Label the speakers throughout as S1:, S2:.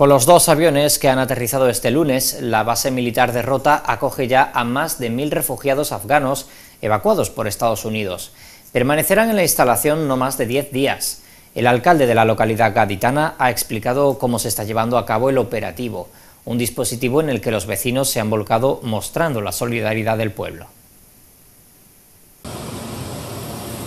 S1: Con los dos aviones que han aterrizado este lunes, la base militar de Rota acoge ya a más de mil refugiados afganos evacuados por Estados Unidos. Permanecerán en la instalación no más de 10 días. El alcalde de la localidad gaditana ha explicado cómo se está llevando a cabo el operativo, un dispositivo en el que los vecinos se han volcado mostrando la solidaridad del pueblo.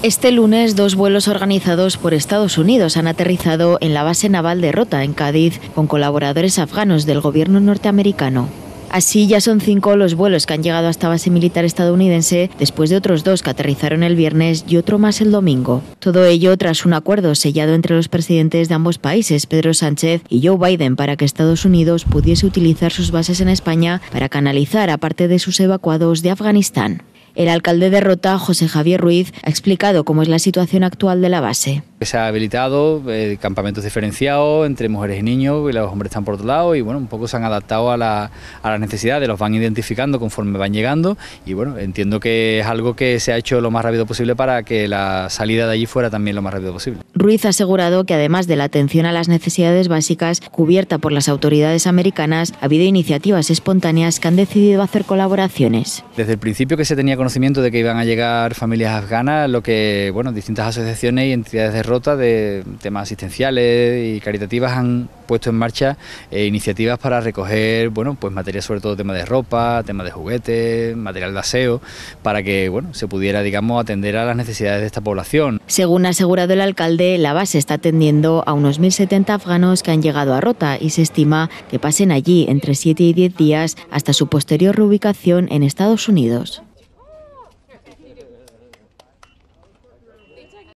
S2: Este lunes, dos vuelos organizados por Estados Unidos han aterrizado en la base naval de Rota, en Cádiz, con colaboradores afganos del gobierno norteamericano. Así ya son cinco los vuelos que han llegado a esta base militar estadounidense después de otros dos que aterrizaron el viernes y otro más el domingo. Todo ello tras un acuerdo sellado entre los presidentes de ambos países, Pedro Sánchez y Joe Biden, para que Estados Unidos pudiese utilizar sus bases en España para canalizar a parte de sus evacuados de Afganistán. El alcalde de Rota, José Javier Ruiz, ha explicado cómo es la situación actual de la base.
S3: Se ha habilitado eh, campamentos diferenciados entre mujeres y niños, y los hombres están por otro lado, y bueno, un poco se han adaptado a, la, a las necesidades, los van identificando conforme van llegando, y bueno, entiendo que es algo que se ha hecho lo más rápido posible para que la salida de allí fuera también lo más rápido posible.
S2: Ruiz ha asegurado que además de la atención a las necesidades básicas cubierta por las autoridades americanas, ha habido iniciativas espontáneas que han decidido hacer colaboraciones.
S3: Desde el principio que se tenía conocimiento de que iban a llegar familias afganas, lo que, bueno, distintas asociaciones y entidades de Rota de temas asistenciales y caritativas han puesto en marcha eh, iniciativas para recoger, bueno, pues material sobre todo tema de ropa, tema de juguetes, material de aseo, para que, bueno, se pudiera, digamos, atender a las necesidades de esta población.
S2: Según ha asegurado el alcalde, la base está atendiendo a unos 1.070 afganos que han llegado a Rota y se estima que pasen allí entre 7 y 10 días hasta su posterior reubicación en Estados Unidos.